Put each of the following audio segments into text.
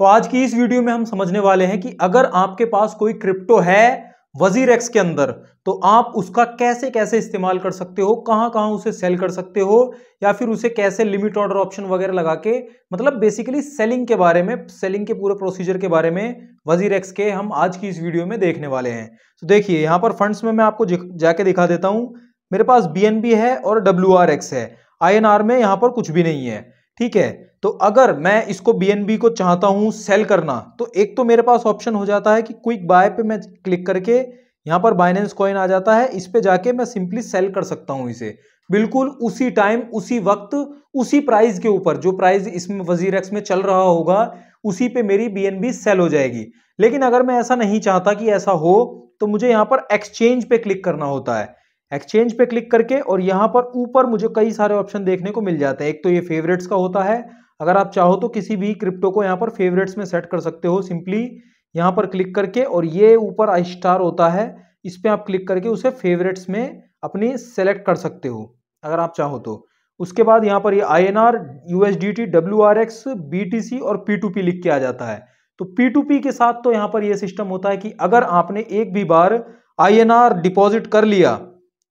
तो आज की इस वीडियो में हम समझने वाले हैं कि अगर आपके पास कोई क्रिप्टो है वज़ीर एक्स के अंदर तो आप उसका कैसे कैसे इस्तेमाल कर सकते हो, कहाँ कहाँ उसे सेल कर सकते हो, या फिर उसे कैसे लिमिट ऑर्डर ऑप्शन वगैरह लगा के मतलब बेसिकली सेलिंग के बारे में सेलिंग के पूरे प्रोसीजर के बारे में वज़ीर एक्स के हम आज की इस वीडियो में देखने वाले हैं। तो देखिए, यहाँ पर फंड्स में मैं आपको जाके दिखा देता हूँ। मेरे पास BNB है और WRX है। INR में यहाँ पर कुछ भी नहीं है। ठीक है? तो अगर मैं इसको BNB को चाहता हूँ सेल करना तो एक तो मेरे पास ऑप्शन हो जाता है कि क्विक बाय पे मैं क्लिक करके यहाँ पर बाइनेंस कॉइन आ जाता है, इस पे जाके मैं सिंपली सेल कर सकता हूँ इसे। बिल्कुल उसी टाइम उसी वक्त, उसी प्राइस के ऊपर, जो प्राइस इसमें वज़ीर एक्स में चल रहा होगा, उसी पे मेरी BNB सेल हो जाएगी। लेकिन अगर मैं ऐसा नहीं चाहता कि ऐसा हो तो मुझे यहाँ पर एक्सचेंज पे क्लिक करना होता है। एक्सचेंज पे क्लिक करके और यहाँ पर ऊपर मुझे कई सारे ऑप्शन देखने को मिल जाते हैं। एक तो ये फेवरेट्स का होता है। अगर आप चाहो तो किसी भी क्रिप्टो को यहाँ पर फेवरेट्स में सेट कर सकते हो सिंपली यहाँ पर क्लिक करके और ये ऊपर आई स्टार होता है। इस पर आप क्लिक करके उसे फेवरेट्स में अपनी सेलेक्ट कर सकते हो, अगर आप चाहो तो। उसके बाद यहाँ पर ये I N R U S D T W R X B T C और पी टू पी लिख के आ जाता है। तो पी टू पी के साथ तो यहाँ पर यह सिस्टम होता है कि अगर आपने एक भी बार आई एन आर डिपॉजिट कर लिया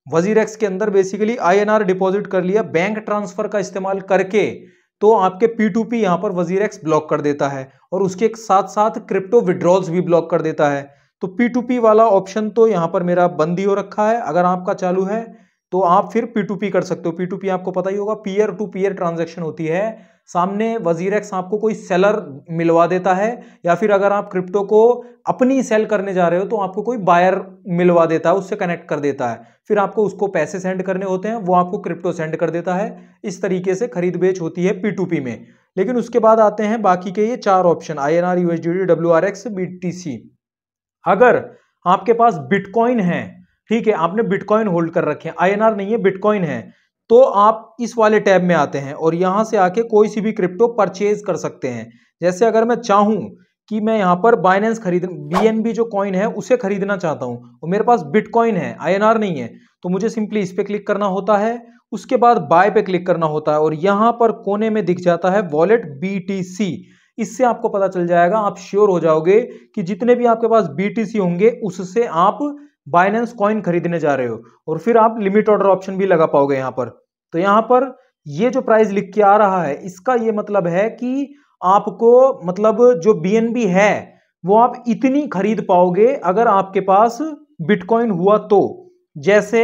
वज़ीर एक्स के अंदर basically INR N R deposit कर लिया बैंक ट्रांसफ़र का इस्तेमाल करके तो आपके पी टू पी यहाँ पर वज़ीर एक्स ब्लॉक कर देता है, और उसके साथ साथ क्रिप्टो विड्रॉल्स भी ब्लॉक कर देता है। तो पी टू पी वाला ऑप्शन तो यहाँ पर मेरा बंद ही हो रखा है, अगर आपका चालू है तो आप फिर पी टू पी कर सकते हो। पी टू पी आपको पता ही होगा पीयर टू पीयर ट्रांजेक्शन होती है। सामने वज़ीर एक्स आपको कोई सेलर मिलवा देता है, या फिर अगर आप क्रिप्टो को अपनी सेल करने जा रहे हो तो आपको कोई बायर मिलवा देता है, उससे कनेक्ट कर देता है। फिर आपको उसको पैसे सेंड करने होते हैं, वो आपको क्रिप्टो सेंड कर देता है। इस तरीके से खरीद बेच होती है पी में। लेकिन उसके बाद आते हैं बाकी के ये चार option I N R U D W R X B T C अगर आपके पास बिटकॉइन है ठीक है, आपने बिटकॉइन होल्ड कर रखे हैं आई एन आर नहीं है बिटकॉइन है। तो आप इस वाले टैब में आते हैं और यहाँ से आके कोई सी भी क्रिप्टो परचेज कर सकते हैं। जैसे अगर मैं चाहूँ कि मैं यहाँ पर बाइनेंस खरीद बी जो कॉइन है, उसे खरीदना चाहता हूँ और मेरे पास बिटकॉइन है आईएनआर नहीं है तो मुझे सिंपली इस पर क्लिक करना होता है, उसके बाद बाय पे क्लिक करना होता है और यहाँ पर कोने में दिख जाता है वॉलेट बीटीसी इससे आपको पता चल जाएगा, आप श्योर हो जाओगे कि जितने भी आपके पास बीटीसी होंगे, उससे आप बाइनेंस कॉइन खरीदने जा रहे हो और फिर आप लिमिट ऑर्डर ऑप्शन भी लगा पाओगे यहाँ पर। तो यहाँ पर ये जो प्राइस लिख के आ रहा है इसका ये मतलब है कि आपको मतलब जो बीएनबी है वो आप इतनी खरीद पाओगे अगर आपके पास बिटकॉइन हुआ तो। जैसे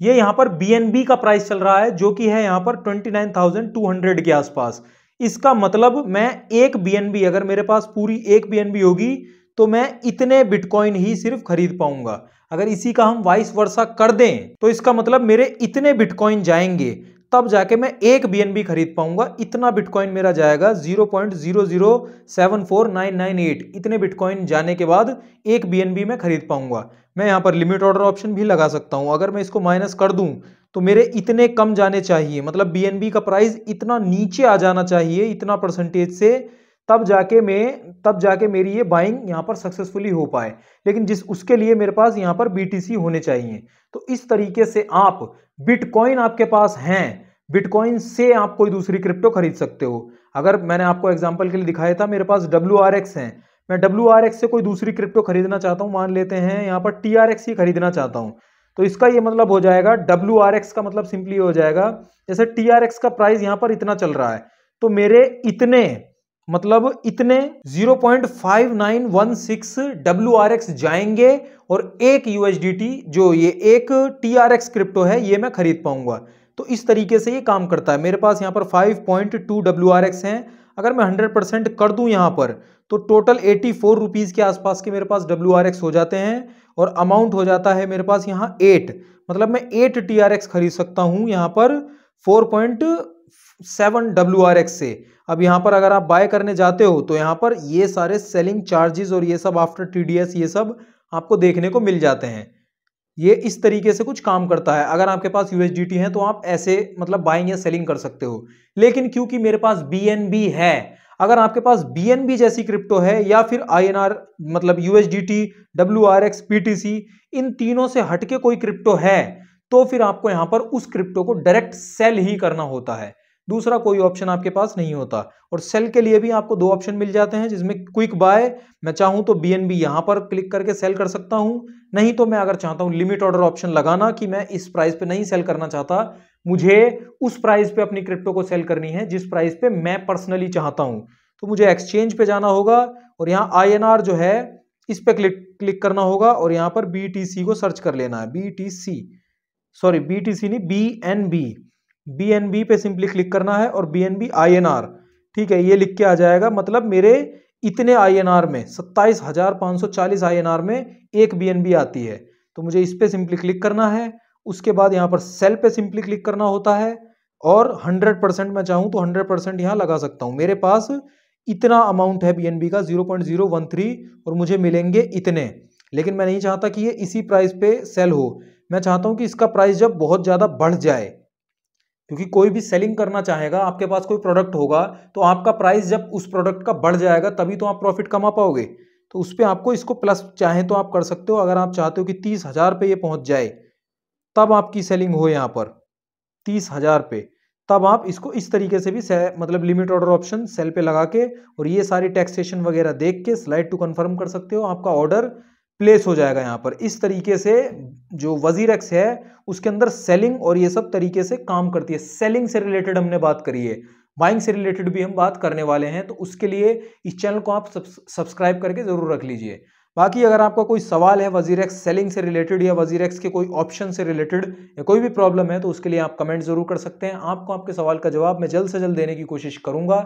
ये यहाँ पर बीएनबी का प्राइस चल रहा है जो कि है यहाँ पर 29,200 के आसपास। इसका मतलब मैं एक बीएनबी अगर मेरे पास पूरी एक बीएनबी होगी तो मैं इतने बिटकॉइन ही सिर्फ़ खरीद पाऊँगा। अगर इसी का हम वाइस वर्षा कर दें तो इसका मतलब मेरे इतने बिटकॉइन जाएँगे, तब जाके मैं एक बीएनबी खरीद पाऊँगा। इतना बिटकॉइन मेरा जाएगा zero point zero zero seven four nine nine eight इतने बिटकॉइन जाने के बाद एक बीएनबी मैं खरीद पाऊँगा। मैं यहाँ पर लिमिट ऑर्डर ऑप्शन भी लगा सकता हूँ। अगर मैं इसको माइनस कर दूँ तो मेरे इतने कम जाने चाहिए। मतलब बीएनबी का प्राइस इतना नीचे आ जाना चाहिए, इतना परसेंटेज से तब जाके मैं, तब जाके मेरी ये बाइंग यहाँ पर सक्सेसफुली हो पाए। लेकिन जिस, उसके लिए मेरे पास यहाँ पर बीटीसी होने चाहिए। तो इस तरीके से आप बिटकॉइन आपके पास हैं। बिटकॉइन से आप कोई दूसरी क्रिप्टो खरीद सकते हो। अगर मैंने आपको एग्ज़ाम्पल के लिए दिखाया था, मेरे पास डब्ल्यू आर एक्स है। मैं डब्ल्यू आर एक्स से कोई दूसरी क्रिप्टो खरीदना चाहता हूँ, मान लेते हैं, यहाँ पर टी आर एक्स ही खरीदना चाहता हूँ। तो इसका ये मतलब हो जाएगा डब्ल्यू आर एक्स का मतलब सिंपली हो जाएगा, जैसे टी आर एक्स का प्राइस यहाँ पर इतना चल रहा है। तो मेरे इतने मतलब इतने 0.5916 WRX जाएँगे और एक USDT जो ये एक TRX क्रिप्टो है, ये मैं खरीद पाऊँगा। तो इस तरीके से ये काम करता है। मेरे पास यहाँ पर 5.2 WRX हैं। अगर मैं 100 परसेंट कर दूँ यहाँ पर तो टोटल 84 रुपीस के आसपास के मेरे पास WRX हो जाते हैं और अमाउंट हो जाता है मेरे पास यहाँ 8 मतलब मैं 8 TRX खरीद सकता हूँ यहाँ पर। 4.7 एक्स से। अब यहाँ पर अगर आप बाय करने जाते हो तो यहाँ पर ये सारे सेलिंग चार्जेस और ये सब आफ्टर टीडीएस ये सब आपको देखने को मिल जाते हैं। ये इस तरीके से कुछ काम करता है। अगर आपके पास यूएसडीटी है तो आप ऐसे मतलब बाइंग या सेलिंग कर सकते हो। लेकिन क्योंकि मेरे पास BNB है, अगर आपके पास BNB जैसी क्रिप्टो है या फिर आई मतलब डब्ल्यू आर एक्स पीटीसी इन तीनों से हटके कोई क्रिप्टो है तो फिर आपको यहाँ पर उस क्रिप्टो को डायरेक्ट सेल ही करना होता है। दूसरा कोई ऑप्शन आपके पास नहीं होता। और सेल के लिए भी आपको दो ऑप्शन मिल जाते हैं, जिसमें क्विक बाय मैं चाहूँ तो बी एन बी यहाँ पर क्लिक करके सेल कर सकता हूँ। नहीं तो मैं अगर चाहता हूँ लिमिट ऑर्डर ऑप्शन लगाना कि मैं इस प्राइस पे नहीं सेल करना चाहता, मुझे उस प्राइस पे अपनी क्रिप्टो को सेल करनी है, जिस प्राइस पे मैं पर्सनली चाहता हूँ। तो मुझे एक्सचेंज पे जाना होगा और यहाँ आई जो है, इस पे क्लिक क्लिक करना होगा और यहाँ पर बीटीसी को सर्च कर लेना है। बीटीसी सॉरी बी नहीं B N B B N B पे सिंपली क्लिक करना है और B N B I N R ठीक है, ये लिख के आ जाएगा मतलब मेरे इतने आई एन आर में, सत्ताईस हज़ार पाँच सौ चालीस आई एन आर में एक बी एन बी आती है। तो मुझे इस पे सिंपली क्लिक करना है, उसके बाद यहाँ पर सेल पे सिंपली क्लिक करना होता है, और 100 परसेंट मैं चाहूँ तो 100 परसेंट यहाँ लगा सकता हूँ। मेरे पास इतना अमाउंट है BNB का 0.013 और मुझे मिलेंगे इतने। लेकिन मैं नहीं चाहता कि ये इसी प्राइस पे सेल हो। मैं चाहता हूँ कि इसका प्राइस जब बहुत ज़्यादा बढ़ जाए, क्योंकि कोई भी सेलिंग करना चाहेगा, आपके पास कोई प्रोडक्ट होगा तो आपका प्राइस जब उस प्रोडक्ट का बढ़ जाएगा, तभी तो आप प्रॉफिट कमा पाओगे। तो उस पर आपको इसको प्लस चाहे तो आप कर सकते हो। अगर आप चाहते हो कि तीस हज़ार पे ये पहुँच जाए, तब आपकी सेलिंग हो यहाँ पर, तीस हज़ार पे। तब आप इसको इस तरीके से भी मतलब लिमिट ऑर्डर ऑप्शन सेल पे लगा के, और ये सारी टैक्सेशन वगैरह देख के स्लाइड टू कंफर्म कर सकते हो। आपका ऑर्डर प्लेस हो जाएगा यहाँ पर। इस तरीके से जो वज़ीर एक्स है, उसके अंदर सेलिंग और ये सब तरीके से काम करती है। सेलिंग से रिलेटेड हमने बात करी है। बाइंग से रिलेटेड भी हम बात करने वाले हैं तो उसके लिए इस चैनल को आप सब्सक्राइब करके ज़रूर रख लीजिए। बाकी अगर आपका कोई सवाल है वज़ीर एक्स सेलिंग से रिलेटेड या वज़ीर एक्स के कोई ऑप्शन से रिलेटेड या कोई भी प्रॉब्लम है तो उसके लिए आप कमेंट ज़रूर कर सकते हैं। आपको आपके सवाल का जवाब मैं जल्द से जल्द देने की कोशिश करूँगा।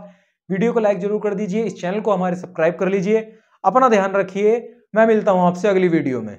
वीडियो को लाइक ज़रूर कर दीजिए। इस चैनल को हमारे सब्सक्राइब कर लीजिए। अपना ध्यान रखिए। मैं मिलता हूँ आपसे अगली वीडियो में।